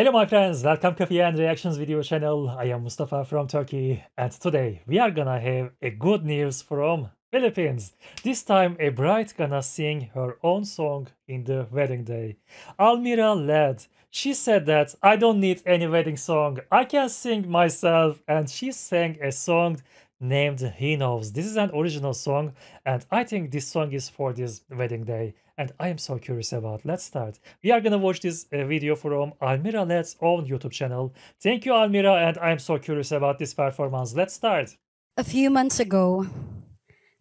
Hello my friends, welcome to and Reactions video channel. I am Mustafa from Turkey and today we are gonna have a good news from Philippines. This time a bride gonna sing her own song in the wedding day. Almira Lat. She said that I don't need any wedding song. I can sing myself and she sang a song named He Knows. This is an original song and I think this song is for this wedding day and I am so curious about. Let's start. We are gonna watch this uh, video from Almira Lat's own YouTube channel. Thank you Almira and I am so curious about this performance. Let's start. A few months ago,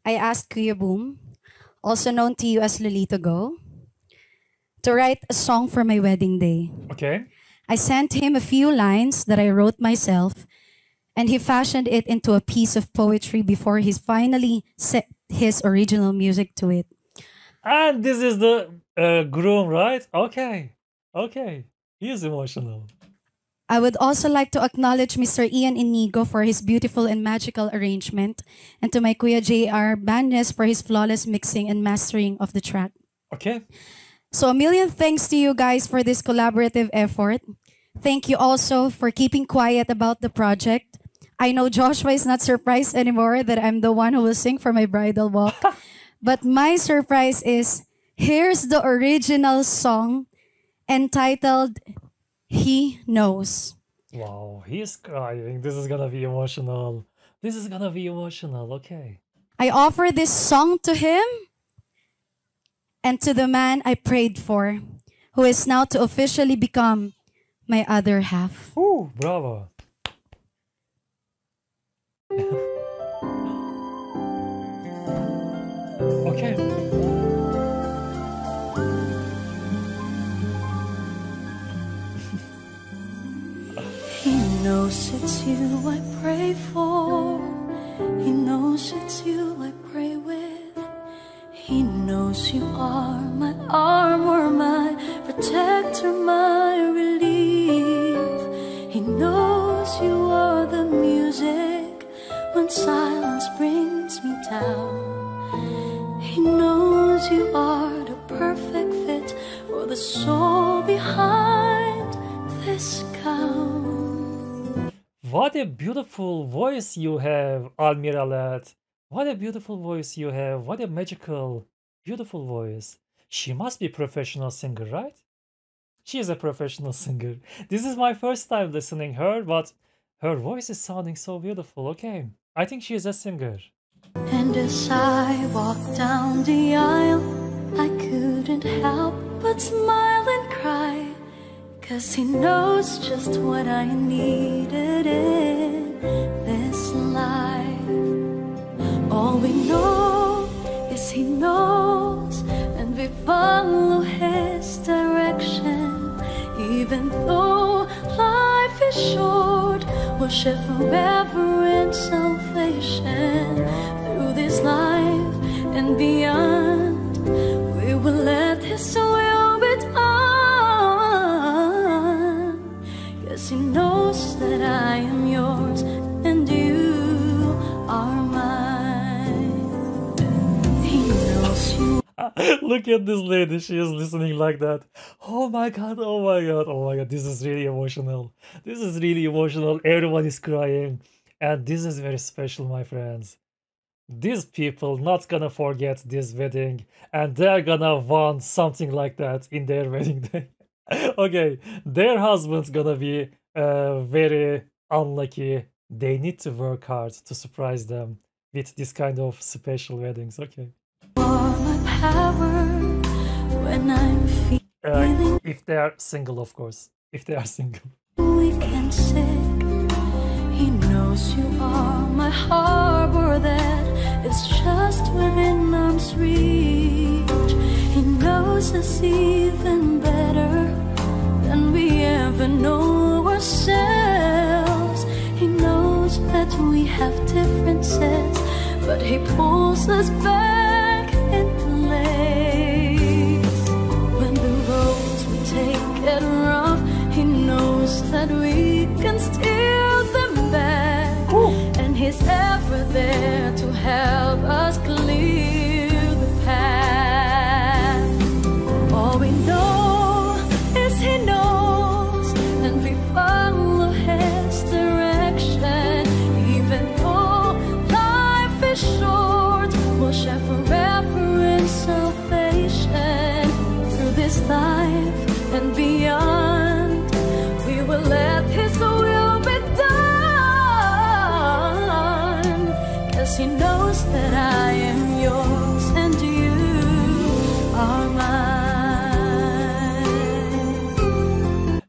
I asked Kuya Boom, also known to you as Lolito Go, to write a song for my wedding day. Okay. I sent him a few lines that I wrote myself and he fashioned it into a piece of poetry before he finally set his original music to it. And this is the uh, groom, right? Okay. Okay. He is emotional. I would also like to acknowledge Mr. Ian Inigo for his beautiful and magical arrangement, and to my Kuya J.R. Banes for his flawless mixing and mastering of the track. Okay. So, a million thanks to you guys for this collaborative effort. Thank you also for keeping quiet about the project I know Joshua is not surprised anymore that I'm the one who will sing for my bridal walk. but my surprise is here's the original song entitled He Knows. Wow, he's crying. This is gonna be emotional. This is gonna be emotional. Okay. I offer this song to him and to the man I prayed for, who is now to officially become my other half. Ooh, bravo. He knows it's you I pray for. He knows it's you I pray with. He knows you are my armor, my protector, my relief. He knows you are the music when silence brings me down. The soul behind this gown. What a beautiful voice you have, Almira Lat. What a beautiful voice you have. What a magical, beautiful voice. She must be a professional singer, right? She is a professional singer. This is my first time listening her, but her voice is sounding so beautiful. Okay. I think she is a singer. And as I walked down the aisle, I couldn't help but smile and cry. Cause he knows just what I needed in this life. All we know is he knows, and we follow his direction. Even though life is short, we'll share forever in salvation through this life and beyond. We will Look at this lady, she is listening like that. Oh my god, oh my god, oh my god, this is really emotional. This is really emotional. Everyone is crying. And this is very special, my friends. These people not gonna forget this wedding and they're gonna want something like that in their wedding day. okay, their husband's gonna be uh, very unlucky. They need to work hard to surprise them with this kind of special weddings. Okay. Uh, if they are single, of course. If they are single. We can. He knows you are my harbor that is just within arm's reach. He knows us even better than we ever know ourselves. He knows that we have differences, but he pulls us back get rough, he knows that we can steer them back. And he's ever there to help us clear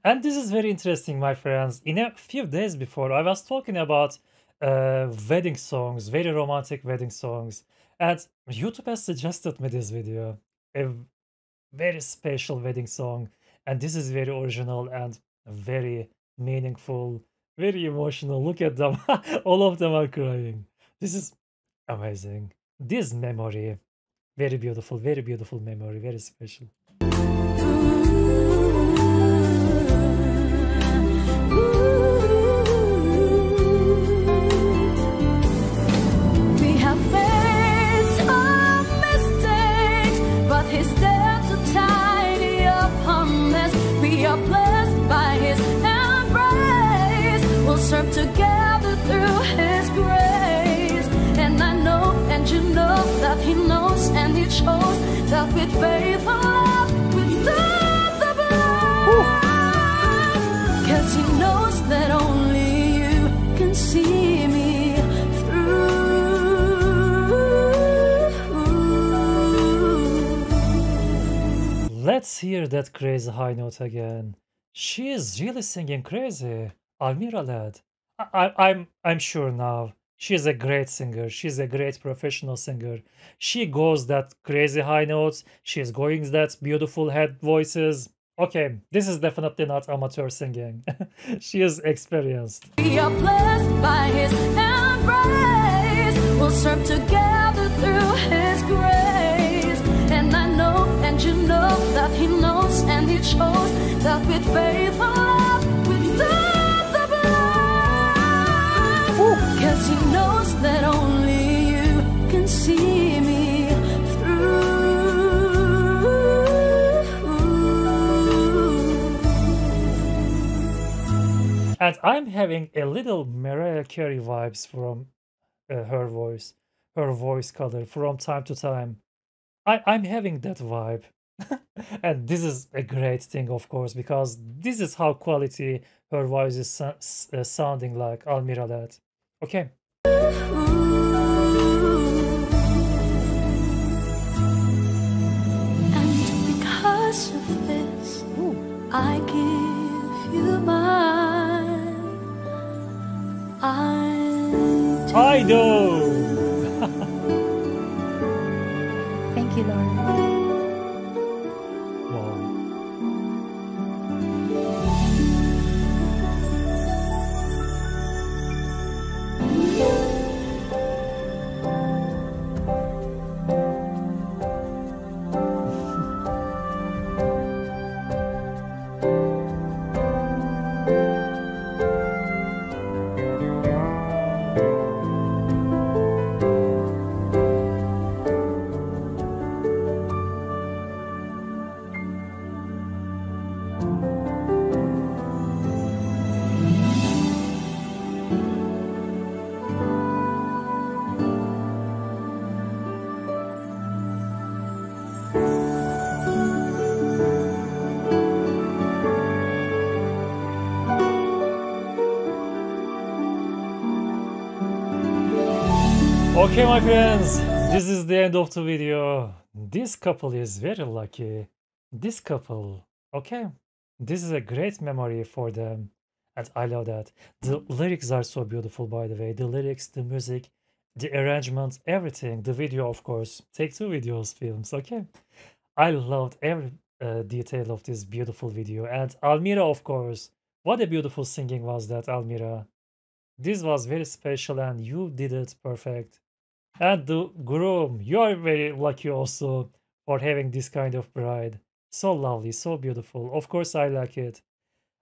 And this is very interesting, my friends. In a few days before, I was talking about uh, wedding songs, very romantic wedding songs. And YouTube has suggested me this video, a very special wedding song. And this is very original and very meaningful, very emotional. Look at them. All of them are crying. This is amazing. This memory, very beautiful, very beautiful memory, very special. Let's hear that crazy high note again. She is really singing crazy. Almira Lat. I, I, I'm I'm sure now. She's a great singer. She's a great professional singer. She goes that crazy high notes. She's going that beautiful head voices. Okay, this is definitely not amateur singing. she is experienced. And I'm having a little Mariah Carey vibes from uh, her voice, her voice color from time to time. I, I'm having that vibe. and this is a great thing, of course, because this is how quality her voice is so- uh, sounding like Almira Lat. Okay. I do. I do. Thank you, Lord. Okay, my friends, this is the end of the video. This couple is very lucky. This couple, okay, this is a great memory for them, and I love that. The lyrics are so beautiful, by the way. The lyrics, the music, the arrangement, everything. The video, of course. Take two videos, films, okay? I loved every uh, detail of this beautiful video. And Almira, of course. What a beautiful singing was that, Almira. This was very special and you did it perfect. And the groom, you are very lucky also for having this kind of bride. So lovely, so beautiful. Of course, I like it.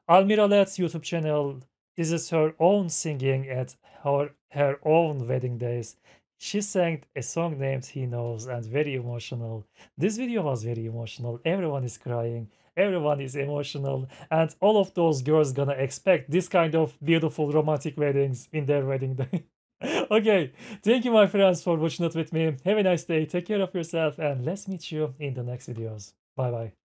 Almira Lat's YouTube channel. This is her own singing at her, her own wedding days. She sang a song named He Knows and very emotional. This video was very emotional. Everyone is crying. Everyone is emotional. And all of those girls gonna expect this kind of beautiful romantic weddings in their wedding day. okay, thank you my friends for watching it with me. Have a nice day. Take care of yourself and let's meet you in the next videos. Bye bye.